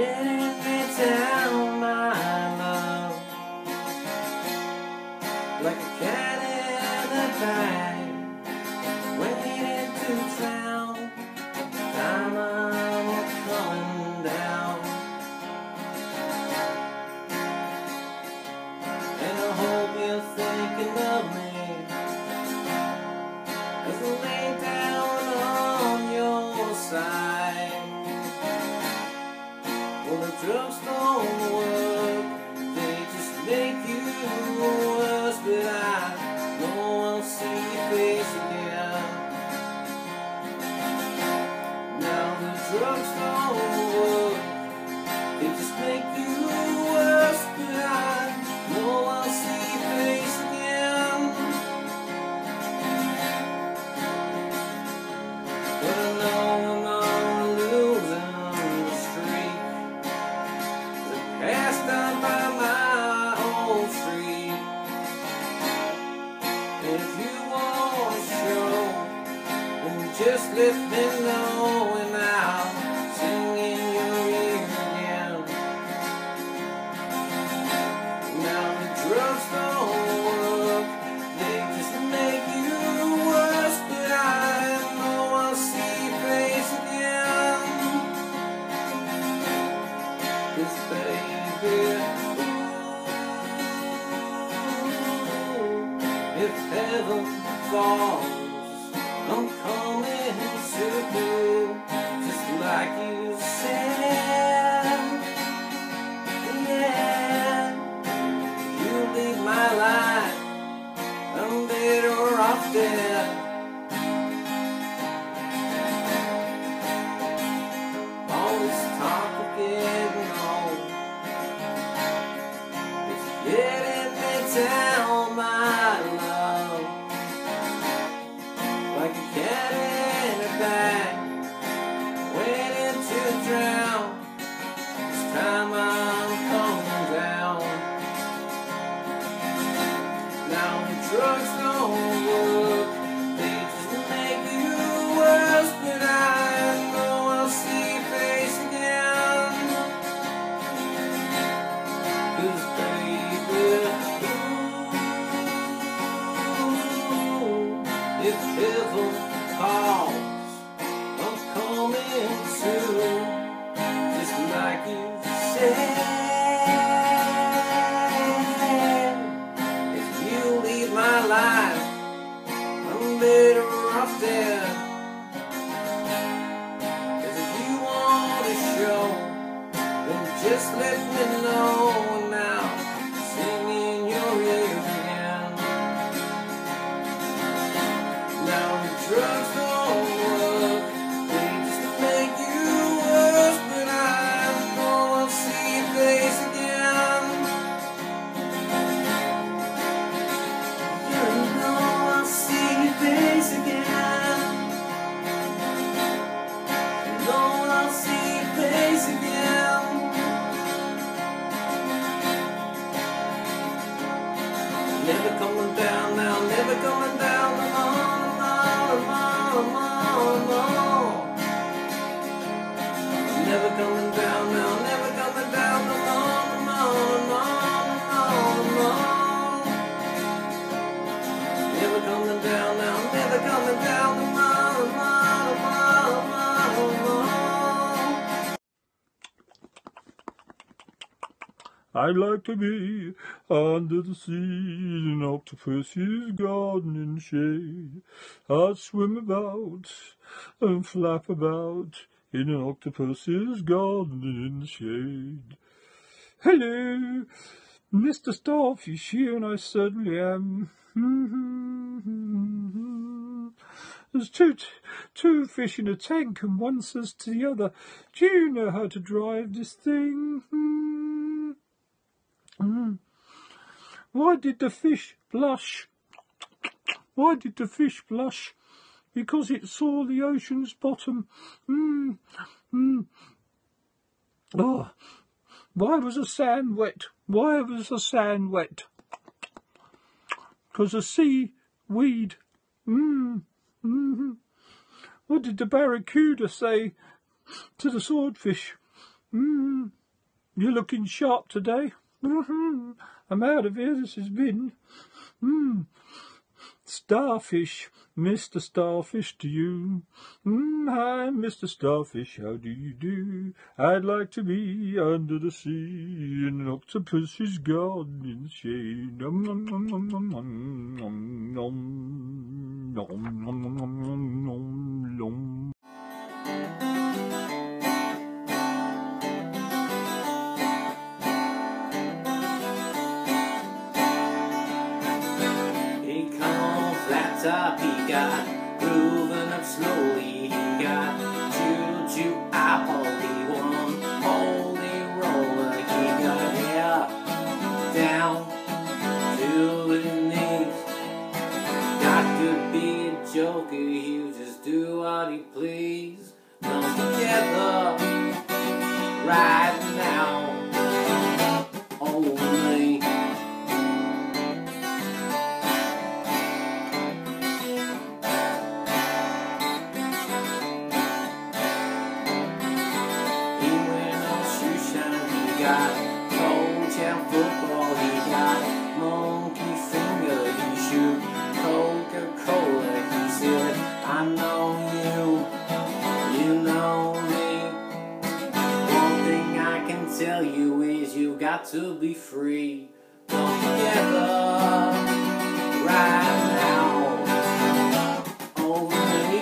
It's getting me down, drugs don't work, they just make you worse. But I know I'll see your face again. But I know I'm on losing the streak. The past down by my old street. If you want to show, then just let me know it's getting me down, I'd like to be under the sea in an octopus's garden in shade. I'd swim about and flap about in an octopus's garden in shade. Hello, Mr. Starfish here, and I certainly am. There's two, two fish in a tank, and one says to the other, Do you know how to drive this thing? Mm. Why did the fish blush? Why did the fish blush? Because it saw the ocean's bottom. Mm. Mm. Oh, why was the sand wet? Why was the sand wet? Because the sea weed. Mm. Mm. What did the barracuda say to the swordfish? Mm, you're looking sharp today. Mm-hmm. I'm out of here. This has been. Mm, starfish. Mr. Starfish to you. Mm, hi, Mr. Starfish, how do you do? I'd like to be under the sea, and an octopus's garden in shade. Nom, nom, nom, nom, nom, nom, nom, nom, nom, nom, nom, nom. Tell you is you got to be free. Come together right now over me.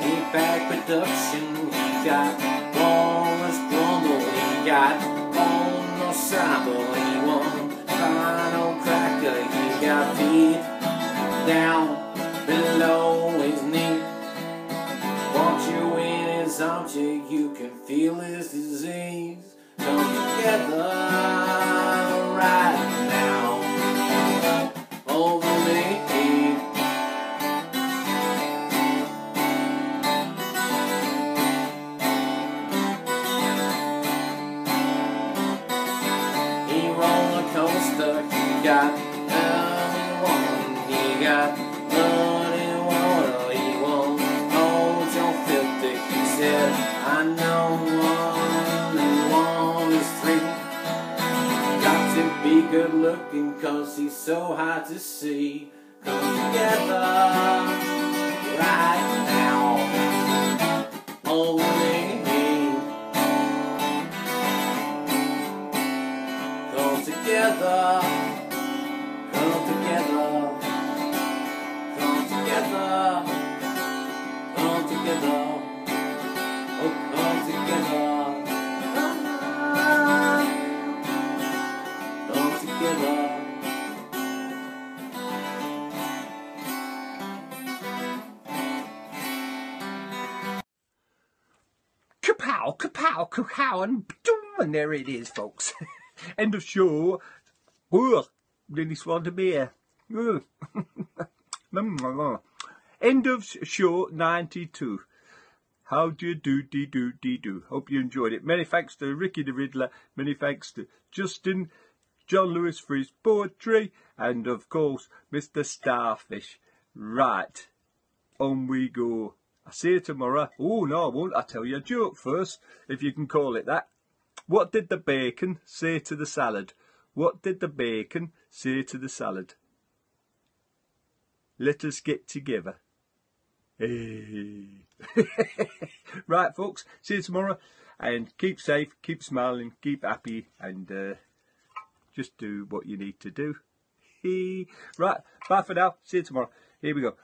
He back production, he got Wallace Grumble, he got Bono Sabo, he won he down below his knee. Want you in his object, you can feel his disease. Come together right now over me. He roller coaster, he got got blood and water, he won't hold your filter. He said, I know one and one is three. Got to be good looking cause he's so hard to see. Come together kapow, and boom, and there it is, folks. End of show. Ugh, nearly swallowed a beer. Ugh. Mm, End of show 92. How do you do, dee do, dee do? Hope you enjoyed it. Many thanks to Ricky the Riddler. Many thanks to Justin, John Lewis for his poetry, and of course, Mr. Starfish. Right, on we go. I'll see you tomorrow. Oh, no, I won't. I'll tell you a joke first, if you can call it that. What did the bacon say to the salad? What did the bacon say to the salad? Let us get together. Hey. right, folks. See you tomorrow. And keep safe, keep smiling, keep happy, and uh, just do what you need to do. right, bye for now. See you tomorrow. Here we go.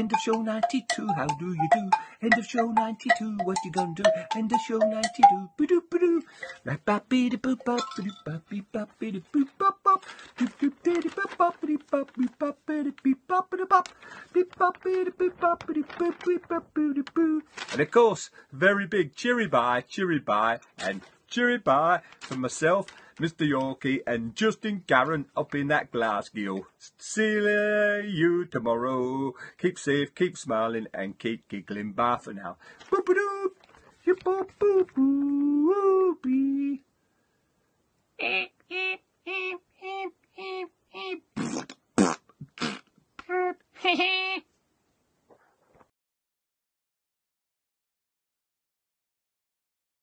End of show 92, how do you do? End of show 92, what you gonna do? End of show 92, ba-doo, ba-doo. Right, bop, beep, boop, bop, ba-doo, bop, beep, bop, beep, boop, bop, bop. Doop, doop, diddy, bop, bop, beep, bop, beep, bop, beep, beep, bop, ba-doo, bop. Beep, bop, beep, boop, bop, beep, boop, beep, bop, boo, boo. And of course, very big cheery bye, cheery bye, and cheery bye from myself, Mr. Yorkie, and Justin Garron up in that Glasgow. See you tomorrow. Keep safe, keep smiling, and keep giggling. Bye for now.